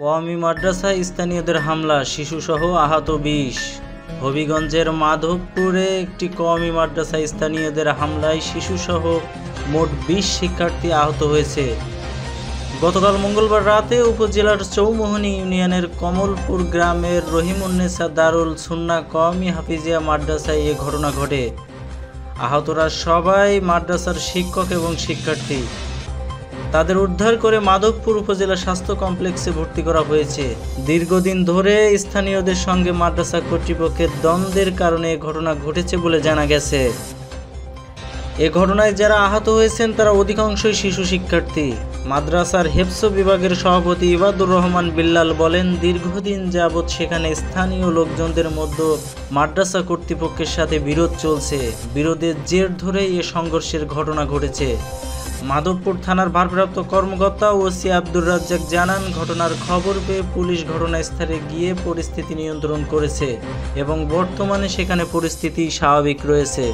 কওমি মাদ্রাসায় স্থানীয়দের হামলা, শিশুসহ আহত বিশ। হবিগঞ্জের মাধবপুরে একটি কওমি মাদ্রাসায় স্থানীয়দের হামলায় শিশুসহ মোট বিশ শিক্ষার্থী আহত হয়েছে। গতকাল মঙ্গলবার রাতে উপজেলার চৌমোহনী ইউনিয়নের কমলপুর গ্রামের রহিমুন্নেসা দারুল সুন্না কওমি হাফিজিয়া মাদ্রাসায় এ ঘটনা ঘটে। আহতরা সবাই মাদ্রাসার শিক্ষক এবং শিক্ষার্থী। তাদের উদ্ধার করে মাধবপুর উপজেলা স্বাস্থ্য কমপ্লেক্সে ভর্তি করা হয়েছে। দীর্ঘদিন ধরে স্থানীয়দের সঙ্গে মাদ্রাসা কর্তৃপক্ষের দ্বন্দ্বের কারণে ঘটনা ঘটেছে বলে জানা গেছে। এ ঘটনায় যারা আহত হয়েছেন, তারা অধিকাংশই শিশু শিক্ষার্থী। মাদ্রাসার হেফস বিভাগের সভাপতি ইবাদুর রহমান বিল্লাল বলেন, দীর্ঘদিন যাবৎ সেখানে স্থানীয় লোকজনদের মধ্যে মাদ্রাসা কর্তৃপক্ষের সাথে বিরোধ চলছে। বিরোধের জের ধরেই এ সংঘর্ষের ঘটনা ঘটেছে। মাধবপুর থানার ভারপ্রাপ্ত কর্মকর্তা ওসি আব্দুর রাজ্জাক জানান, ঘটনার খবর পেয়ে পুলিশ ঘটনাস্থলে গিয়ে পরিস্থিতি নিয়ন্ত্রণ করেছে এবং বর্তমানে সেখানে পরিস্থিতি স্বাভাবিক রয়েছে।